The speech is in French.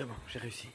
C'est bon, j'ai réussi.